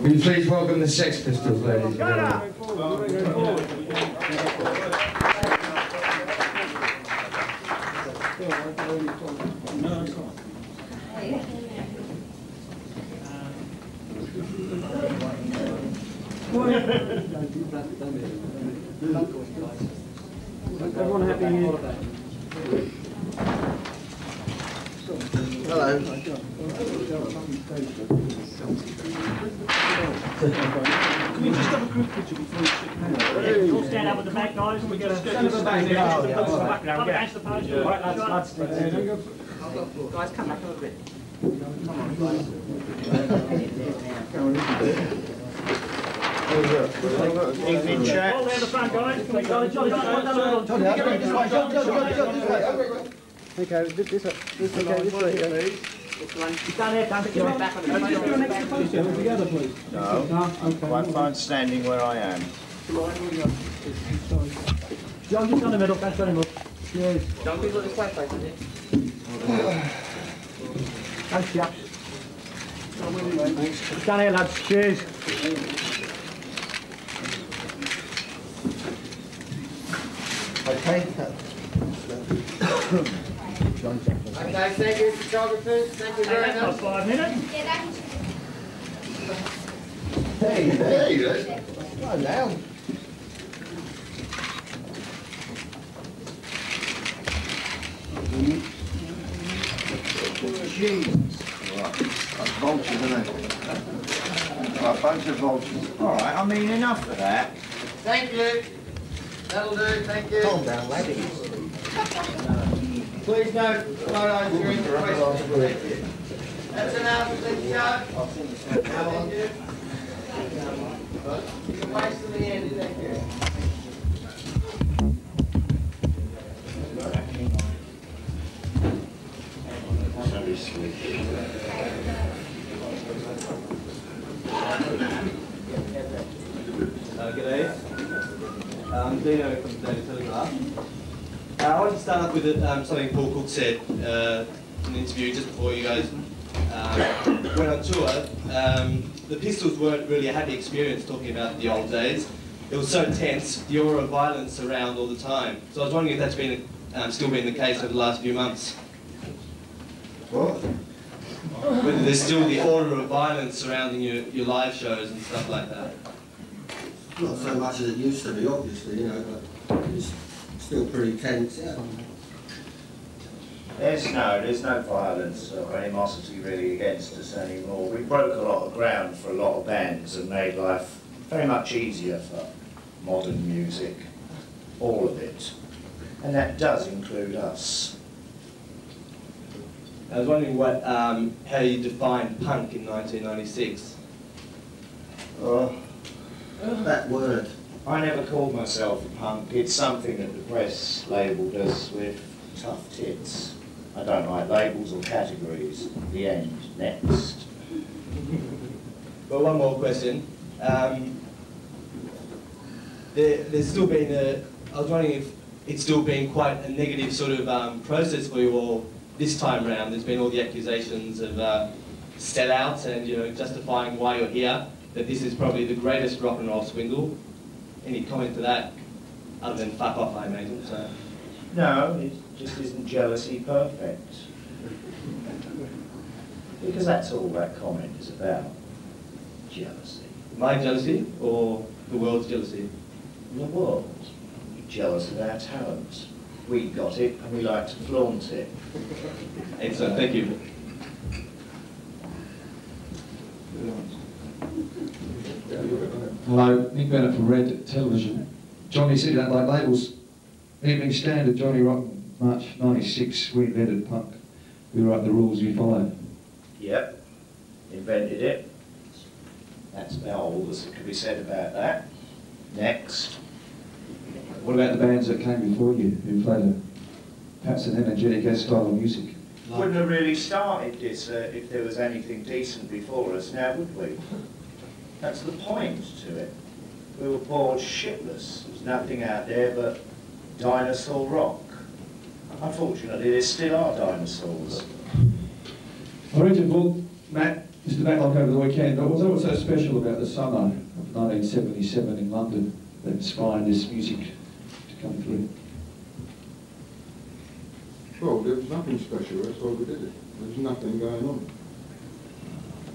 Will you please welcome the Sex Pistols, ladies and gentlemen. Everyone happy here? Can we just have a group picture before we shake hands? You all stand up at the back, guys. We get a stand at the back, yeah. Up Yeah, all right. against the post. Right, lads, lads, lads. Guys, come back a little bit. Evening, chat. All down the front, guys. Come on, Johnny, Johnny, Johnny, Johnny, Johnny. Okay, this way, this way, yeah. Stand there, don't get back on the Just do an extra photo together, please. No, No, okay. I'm fine standing where I am. John, just down the middle, that's very much. Cheers. Don't be looking this way, please. Thanks, chaps. Stand here, lads. Cheers. Okay. Okay, thank you, photographers. Thank you very much. five minutes. Hey, hey, slow down. That's vultures, isn't it? A bunch of vultures. All right, I mean, enough of that. Thank you. That'll do, thank you. Calm down, ladies. Please note, photos during the question. That's enough, thank you. The. Uh, G'day. Um, Dino from Daily Telegraph. I wanted to start off with um, something Paul Cook said uh, in an interview just before you guys um, went on tour. Um, the Pistols weren't really a happy experience talking about the old days. It was so tense, the aura of violence around all the time. So I was wondering if that's been um, still been the case over the last few months. What? Whether there's still the aura of violence surrounding your, your live shows and stuff like that. Not so much as it used to be, obviously, you know, but still pretty tense. Yeah. There's no, there's no violence or animosity really against us anymore. We broke a lot of ground for a lot of bands and made life very much easier for modern music. All of it. And that does include us. I was wondering what, um, how you defined punk in 1996. Oh, That word. I never called myself a punk. It's something that the press labelled us with tough tits. I don't like labels or categories. The end. Next. But one more question. Um, there, there's still been a, I was wondering if it's still been quite a negative sort of um, process for you all this time round. There's been all the accusations of uh, sellouts and you know justifying why you're here. That this is probably the greatest rock and roll swindle. Any comment to that? Other than fuck off, I imagine. So. No, it just isn't jealousy perfect. Because that's all that comment is about. Jealousy. My jealousy or the world's jealousy? The world. We're jealous of our talent. We got it and we like to flaunt it. Excellent, thank you. Hello, Nick Bennett from Red Television. Johnny said that like labels. Evening Standard, Johnny Rock, March 96, we invented punk. We write the rules, you follow. Yep, invented it. That's about all that can be said about that. Next. What about the bands that came before you, who played a perhaps an energetic style of music? Wouldn't have really started this uh, if there was anything decent before us now, would we? That's the point to it. We were bored shitless. There's nothing out there but dinosaur rock. Unfortunately, there still are dinosaurs. I read your book, Matt, Mr. Matlock over the weekend, but what was so special about the summer of 1977 in London that inspired this music to come through? Well, there was nothing special, that's why we did it. There was nothing going on.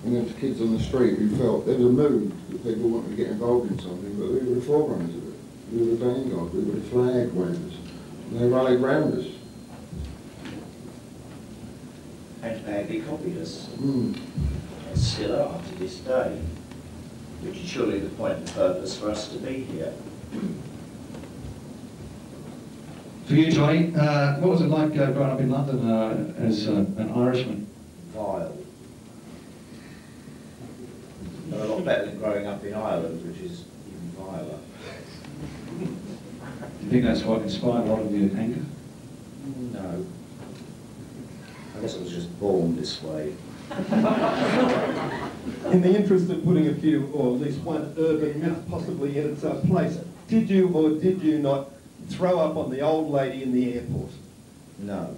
And there was kids on the street who felt there was a mood that people wanted to get involved in something, but we were the forerunners of it. We were the vanguard, we were the flag wavers. And they rallied round us. And badly copied us. Mm. And still are to this day. Which is surely the point and purpose for us to be here. For you, Johnny, uh, what was it like uh, growing up in London uh, as uh, an Irishman? Vile. But a lot better than growing up in Ireland, which is even viler. Do you think that's what inspired a lot of your anger? No. I guess I was just born this way. In the interest of putting a few, or at least one urban myth possibly in its uh, place, did you or did you not throw up on the old lady in the airport? No.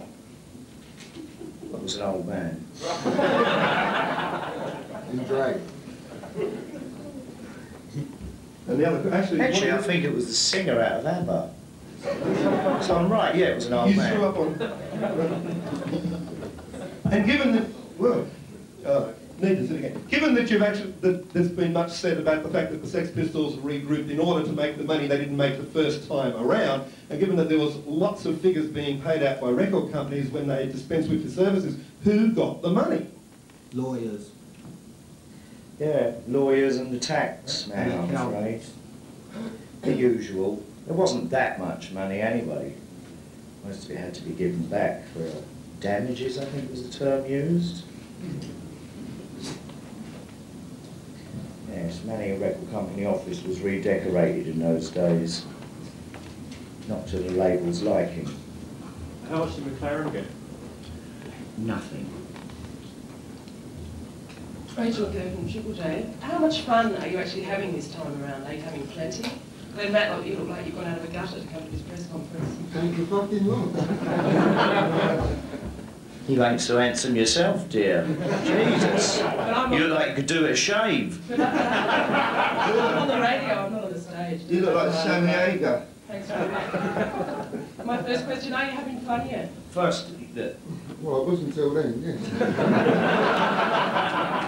I was an old man. In drag. And the other, actually, Actually, I one- think it was the singer out of ABBA. So I'm right, yeah, it was an old you man. threw up on. and given that, well, uh, need to sit again. Given that you've actually, that there's been much said about the fact that the Sex Pistols regrouped in order to make the money they didn't make the first time around, and given that there was lots of figures being paid out by record companies when they dispensed with the services, who got the money? Lawyers. Yeah, lawyers and the tax man, I'm the afraid. The usual. There wasn't that much money anyway. Most of it had to be given back for damages, I think was the term used. Yes, Manning Record Company office was redecorated in those days. Not to the label's liking. How much did McLaren get? Nothing. Rachel Kerr from Triple J. How much fun are you actually having this time around? Are you having plenty? Glenn Matlock, you look like you've gone out of a gutter to come to this press conference. Thank you fucking lot. You ain't so handsome yourself, dear. Jesus. You look like you could do it a shave. I'm on the radio, I'm not on the stage. You look like Sammy Hagar. Thanks very much. My first question, are you having fun yet? First, the, Well, it wasn't until then, yes.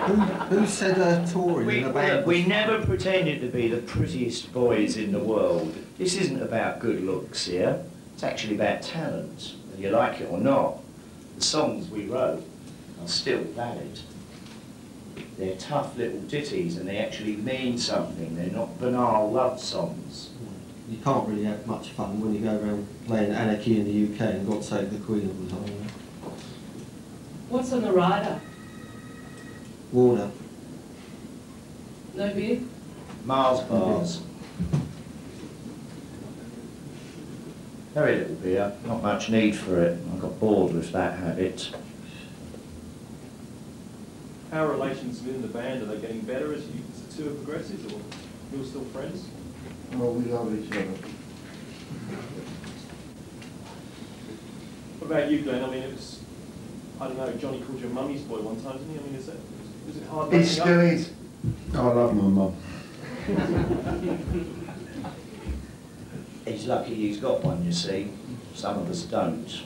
Who, who said uh, touring we, in a band? look, we never pretended to be the prettiest boys in the world. This isn't about good looks here. It's actually about talent, whether you like it or not. The songs we wrote are still valid. They're tough little ditties and they actually mean something. They're not banal love songs. You can't really have much fun when you go around playing Anarchy in the UK and God Save the Queen all the time. What's on the rider? Warner. No beer? Mars bars. Very little beer, not much need for it. I got bored with that habit. How are relations within the band? Are they getting better as you as the tour progresses, or you're still friends? Oh, we love each other. What about you, Glenn? I mean, it was, I don't know, Johnny called you a mummy's boy one time, didn't he? I mean, is that, was it hard It making still up? is. Oh, I love my mum. He's lucky he's got one, you see. Some of us don't.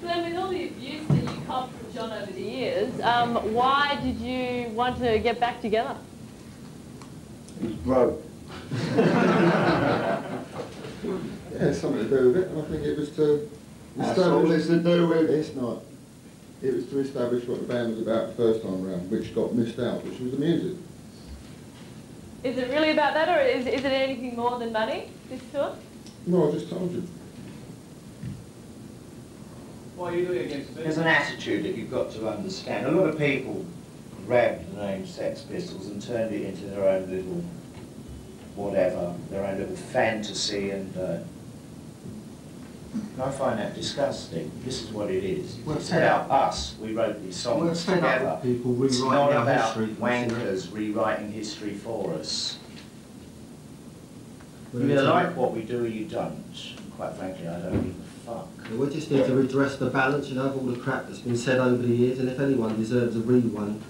Glenn, with all the abuse that you copped from John over the years, um, why did you want to get back together? He's broke. Yeah, something to do with it. I think it was to That's all it's to do with. It's not. It was to establish what the band was about the first time round, which got missed out, which was the music. Is it really about that, or is, is it anything more than money, this tour? No, I just told you. Why are you doing against There's an attitude that you've got to understand. A lot of people grabbed the name Sex Pistols and turned it into their own little whatever, their own little fantasy, and uh, I find that disgusting. This is what it is. Well, It's fed about us. We wrote these songs We're together. up with people It's not about history. wankers rewriting history for us. You either like what we do or you don't. Quite frankly, I don't give a fuck. We just need to redress the balance, you know, of all the crap that's been said over the years, and if anyone deserves a real one,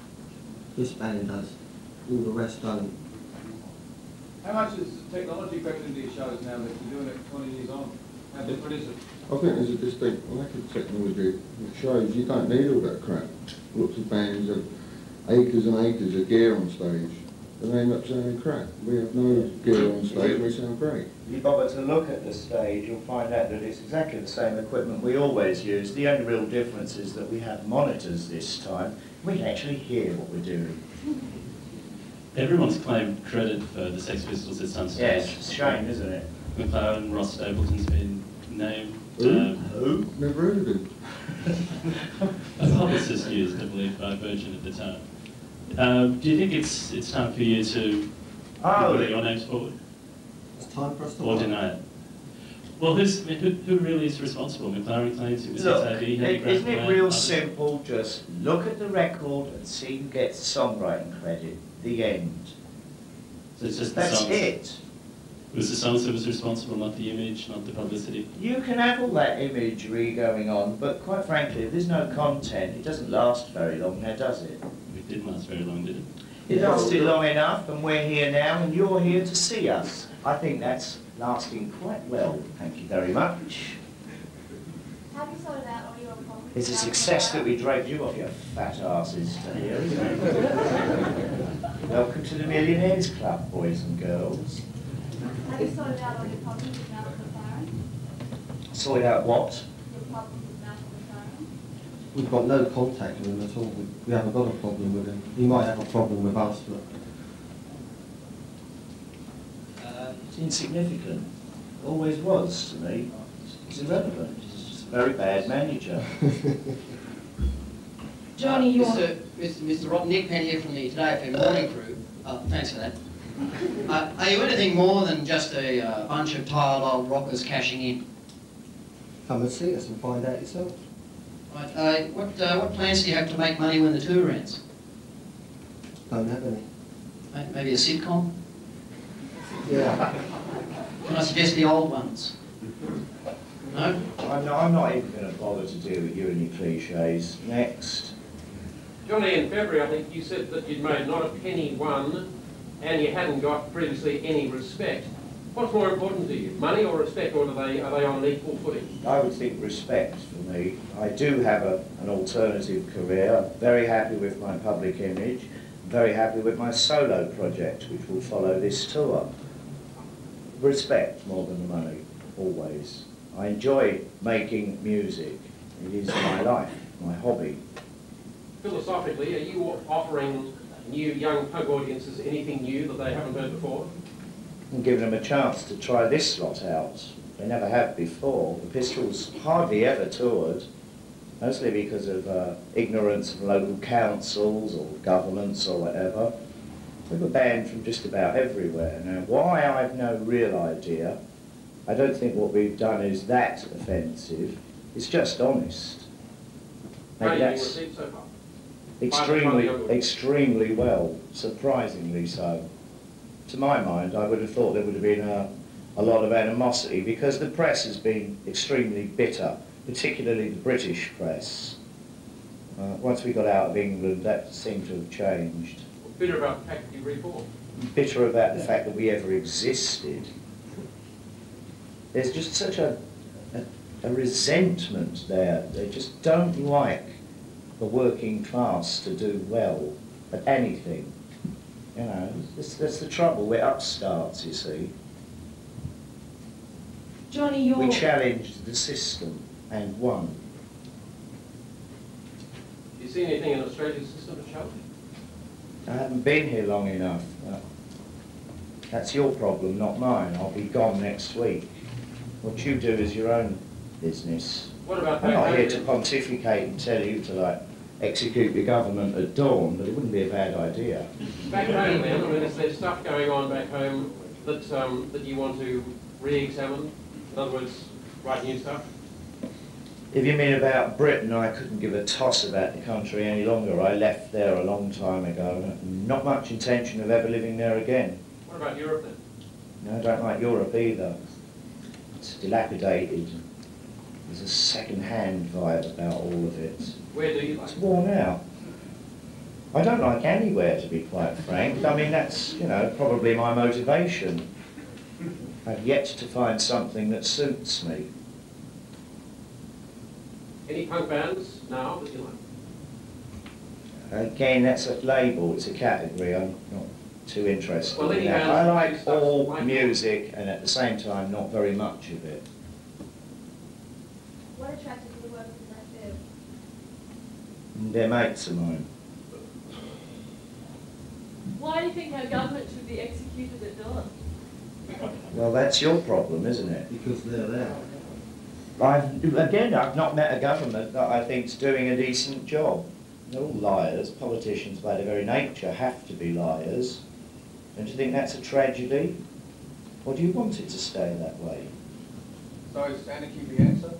this band does. All the rest don't. How much is technology crept into your shows now that you're doing it 20 years on? How different is it? I think there's a distinct lack of technology that shows you don't need all that crap. Lots of bands have acres and acres of gear on stage, and they end up sounding crap. We have no gear on stage, we sound great. If you bother to look at the stage, you'll find out that it's exactly the same equipment we always use. The only real difference is that we have monitors this time. We can actually hear what we're doing. Everyone's claimed credit for the Sex Pistols at some stage. Yes, it's a shame, isn't it? McLaren, Ross Stapleton's been named. Who? Um, Who? Never heard of him. a publicist used, I believe, by Virgin at the time. Um, do you think it's it's time for you to Oh, put your names forward It's time for us to... or deny it? Well, who's, who, who really is responsible? McLaren claims it was Look, SAB, it- Henry isn't it real others. simple? Just look at the record and see who gets songwriting credit. The end. So it's just That's songs. it. It was the sound service responsible, not the image, not the publicity. You can have all that imagery going on, but quite frankly, if there's no content, it doesn't last very long now, does it? It didn't last very long, did it? It lasted long enough, and we're here now, and you're here to see us. I think that's lasting quite well. Thank you very much. Have you sorted out all your problems? It's a success that we dragged you off your fat asses to here, isn't it? Welcome to the Millionaires Club, boys and girls. Have you sorted out all your problems with Malcolm McLaren? Sorted out what? Your problems with Malcolm McLaren? We've got no contact with him at all. We, we haven't got a problem with him. He might have a problem with us, but... Uh, it's insignificant. Always was to me. It's irrelevant. He's just a very bad manager. Johnny, you're... Mr. Mr. Mr. Rob, Nick Penn here from the Today FM morning crew. Uh, thanks for that. Uh, are you anything more than just a uh, bunch of tired old rockers cashing in? Come and see us and find out yourself. Right, uh, what, uh, what plans do you have to make money when the tour ends? Don't have any. May- Maybe a sitcom? Yeah. Can I suggest the old ones? No? I'm not, I'm not even going to bother to deal with you and your cliches. Next. Johnny, in February, I think you said that you'd made not a penny won and you hadn't got previously any respect. What's more important to you, money or respect, or are they, are they on an equal footing? I would think respect for me. I do have a, an alternative career. I'm very happy with my public image. I'm very happy with my solo project, which will follow this tour. Respect more than the money, always. I enjoy making music. It is my life, my hobby. Philosophically, are you offering new young punk audiences anything new that they haven't heard before? and giving them a chance to try this lot out. They never have before. The Pistols hardly ever toured, mostly because of uh, ignorance of local councils or governments or whatever. We were banned from just about everywhere. Now, why I've no real idea. I don't think what we've done is that offensive. It's just honest. How Maybe being that's so far? Extremely, By the young extremely well, surprisingly so. To my mind, I would have thought there would have been a, a lot of animosity because the press has been extremely bitter, particularly the British press. Uh, once we got out of England, that seemed to have changed. Bitter about the fact that you. Bitter about the fact that we ever existed. There's just such a, a, a resentment there. They just don't like the working class to do well at anything. You know, that's, that's the trouble. We're upstarts, you see. Johnny, you're... We challenged the system and won. Do you see anything in Australia's system to challenge? I haven't been here long enough. Uh, that's your problem, not mine. I'll be gone next week. What you do is your own business. What about I'm not here to pontificate and tell you to like execute your government at dawn, but it wouldn't be a bad idea. Back home then, I mean, is there stuff going on back home that, um, that you want to re-examine? In other words, write new stuff? If you mean about Britain, I couldn't give a toss about the country any longer. I left there a long time ago. Not much intention of ever living there again. What about Europe then? No, I don't like Europe either. It's dilapidated. There's a second-hand vibe about all of it. Where do you like It's it? worn out. I don't like anywhere, to be quite frank. I mean, that's, you know, probably my motivation. I've yet to find something that suits me. Any punk bands now that you like? Again, that's a label, it's a category, I'm not too interested Well, in that. I like all music and at the same time not very much of it. What attracted you to work in that field? They're mates of mine. Why do you think our government should be executed at dawn? Well, that's your problem, isn't it? Because they're there. I've, again, I've not met a government that I think's doing a decent job. They're all liars. Politicians, by their very nature, have to be liars. Don't you think that's a tragedy? Or do you want it to stay that way? So is anarchy the answer?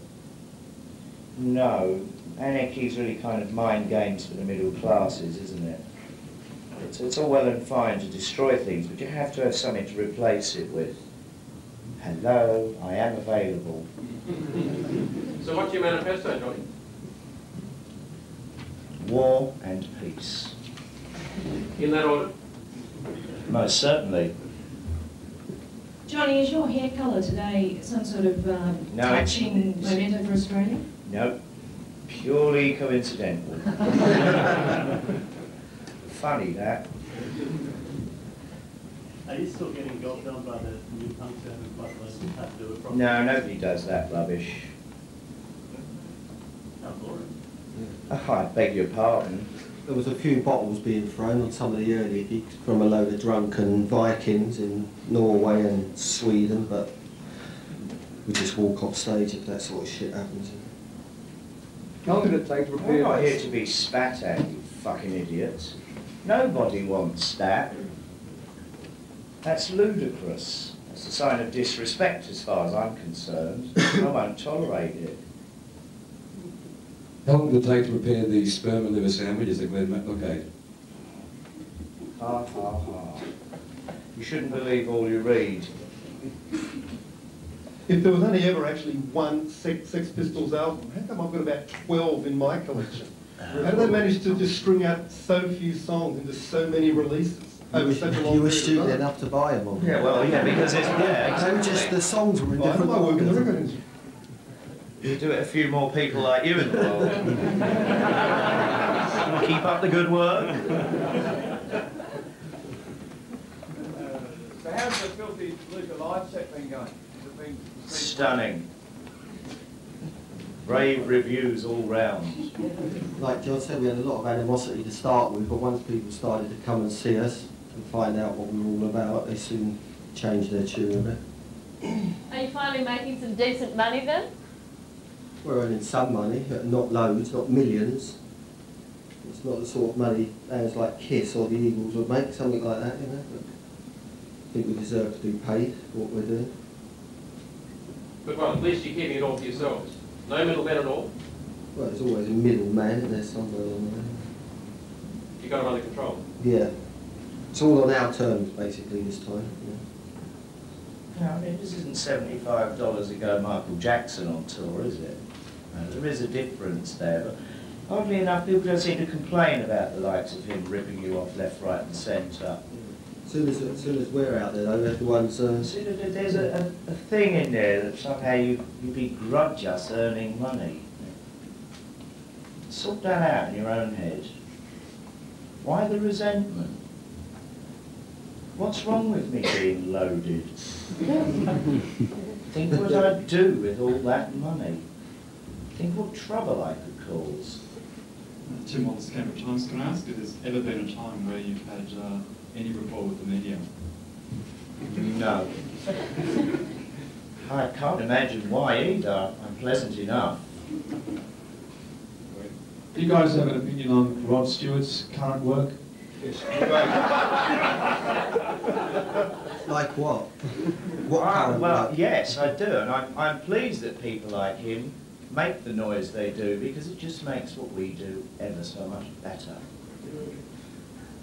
No. Anarchy's really kind of mind games for the middle classes, isn't it? It's, it's all well and fine to destroy things, but you have to have something to replace it with. Hello, I am available. So what's your manifesto, Johnny? War and peace. In that order? Most certainly. Johnny, is your hair colour today some sort of um, No, touching it's- memento for Australia? No, purely coincidental. Funny that. Are you still getting got done by the new punk term and quite most have to do it properly? No, nobody does that rubbish. How boring. Oh, I beg your pardon. There was a few bottles being thrown on some of the early gigs from a load of drunken Vikings in Norway and Sweden, but we just walk off stage if that sort of shit happens. How long did it take to I'm repair not here to be spat at, you fucking idiots. Nobody wants that. That's ludicrous. That's a sign of disrespect as far as I'm concerned. I won't tolerate it. How long did it take to prepare the sperm and liver sandwiches that Glenn Matlock ate? Ha ha ha. You shouldn't believe all you read. If there was only ever actually one Sex, Sex Pistols album, how come I've got about 12 in my collection? How do they uh, manage to just string out so few songs into so many releases You were, such you were stupid time? enough to buy them all. Yeah, well, yeah, because it's, yeah, They were just, the songs were in Why am different I working the record industry? You do it a few more people like you in the world. Keep up the good work. Uh, so how's the Filthy Lucre live set been going? Has it been? Stunning. Rave reviews all round. Like John said, we had a lot of animosity to start with, but once people started to come and see us and find out what we were all about, they soon changed their tune a bit. Are you finally making some decent money then? We're earning some money, but not loads, not millions. It's not the sort of money bands like Kiss or the Eagles would make, something like that, you know. But I think we deserve to be paid for what we're doing. But well, at least you're keeping it all for yourselves. No middlemen at all? Well, there's always a middleman in there somewhere along there. You got them under control? Yeah. It's all on our terms, basically, this time. Yeah. No, I mean, this isn't seventy-five dollars ago Michael Jackson on tour, is it? No, there is a difference there, but oddly enough, people don't seem to complain about the likes of him ripping you off left, right, and centre. As soon as, as soon as we're out there, though, everyone's... Uh, See, there- There's a, a, a thing in there that somehow you, you begrudge us earning money. Sort that out in your own head. Why the resentment? What's wrong with me being loaded? Think what I'd do with all that money. Think what trouble I could cause. Tim Wallace, Cambridge Times. Can I ask if there's ever been a time where you've had uh, any rapport with the media? No. I can't imagine why either. I'm pleasant enough. Do you guys have an opinion on Rod Stewart's current work? Yes. like what? what Ah, current well, work? yes, I do, and I'm, I'm pleased that people like him make the noise they do because it just makes what we do ever so much better.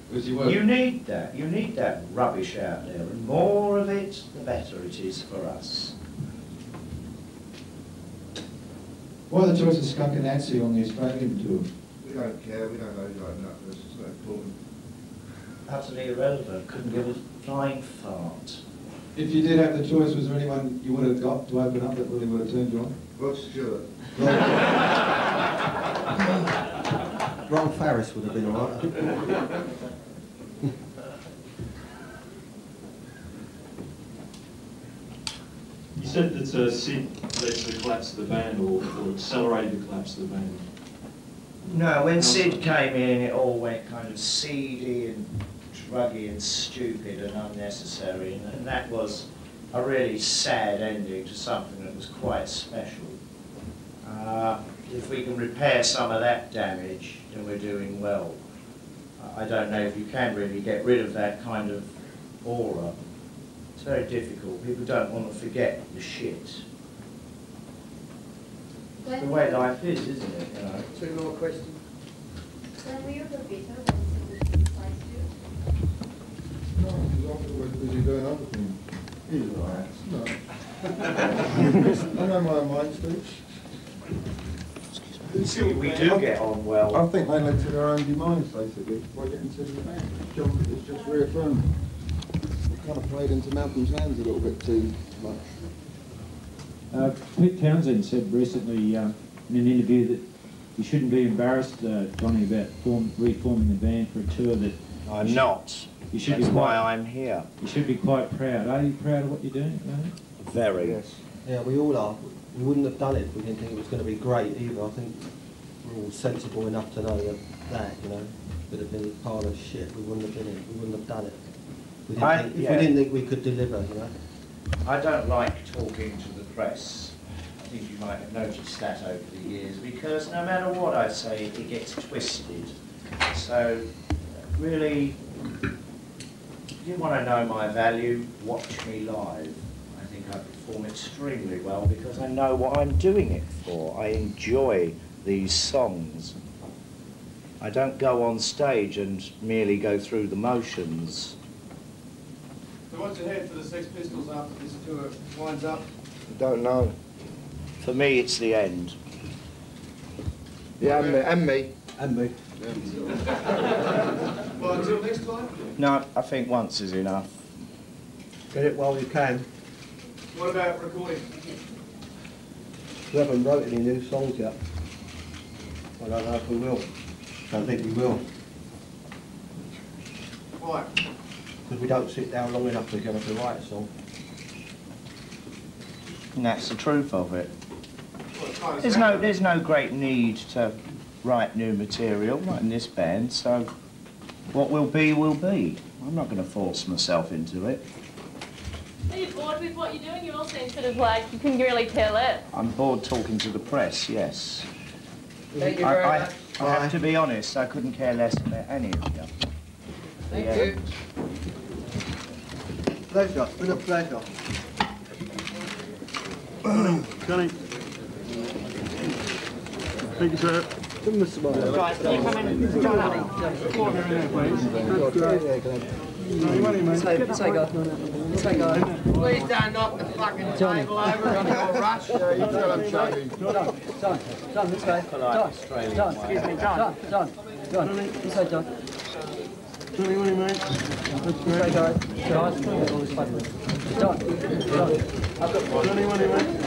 Because you work. You need that. You need that rubbish out there, and more of it, the better it is for us. Why the choice of Skunk and Nancy on the Australian tour? We don't care, we don't know who like that, it's not important. Utterly irrelevant, couldn't give a flying fart. If you did have the choice, was there anyone you would have got to open up that really would have turned you on? Rod Stewart. Ron Farris would have been all right. You said that uh, Sid led to the collapse of the band or, or accelerated the collapse of the band. No, when Sid came in, it all went kind of seedy and druggy and stupid and unnecessary, and, and that was a really sad ending to something that was quite special. Uh, if we can repair some of that damage, then we're doing well. I don't know if you can really get rid of that kind of aura. It's very difficult. People don't want to forget the shit. It's the way life is, isn't it? You know? Two more questions. When were you the bitter when Sid replaced you? No, because I was busy doing other things. He's all right. No. I know my mind, Steve. We do get on well. I think they led to their own demise, basically, by getting to the band. John has just reaffirmed. It kind of played into Malcolm's hands a little bit too much. Uh, Pete Townshend said recently uh, in an interview that you shouldn't be embarrassed, uh, Johnny, about form, reforming the band for a tour that... I'm not. You should That's be why quite, I'm here. You should be quite proud. Are you proud of what you're doing? Johnny? Very. Yes. Yeah, we all are. We wouldn't have done it if we didn't think it was going to be great either. I think we're all sensible enough to know that, that you know, would have been a pile of shit. We wouldn't have been it. We wouldn't have done it. We didn't I- think, if we didn't think we could deliver, you know. I don't like talking to the press. I think you might have noticed that over the years, because no matter what I say, it gets twisted. So, really, if you want to know my value, watch me live. I think I perform extremely well because I know what I'm doing it for. I enjoy these songs. I don't go on stage and merely go through the motions. So what's ahead for the Sex Pistols after this tour winds up? I Don't know. For me, it's the end. Yeah, and me. And me. And me. Well, until next time? No, I think once is enough. Get it while you can. What about recording? We haven't wrote any new songs yet. I don't know if we will. I don't think we will. Why? Because we don't sit down long enough together to write a song. And that's the truth of it. Well, it's kind of There's no, there's no great need to write new material, not in this band, so what will be, will be. I'm not going to force myself into it. Are you bored with what you're doing? You all seem sort of like you couldn't really tell it. I'm bored talking to the press, yes. Thank you I, very I, much. I have to be honest, I couldn't care less about any of you. Thank Yeah. you. Pleasure. It's been a pleasure. Johnny. Thank you, sir. Give him a smile. Right, can you come in? John Say, say go. Say go. Please don't knock the fucking table over and you'll rush. Yeah, you tell him, Shaggy. John, John, John, this way. John, John, excuse me, John, John, John, this way, John. Johnny, what do you mate? This way, guys. Guys, all this way. John, John, I've got Johnny, what do you mate?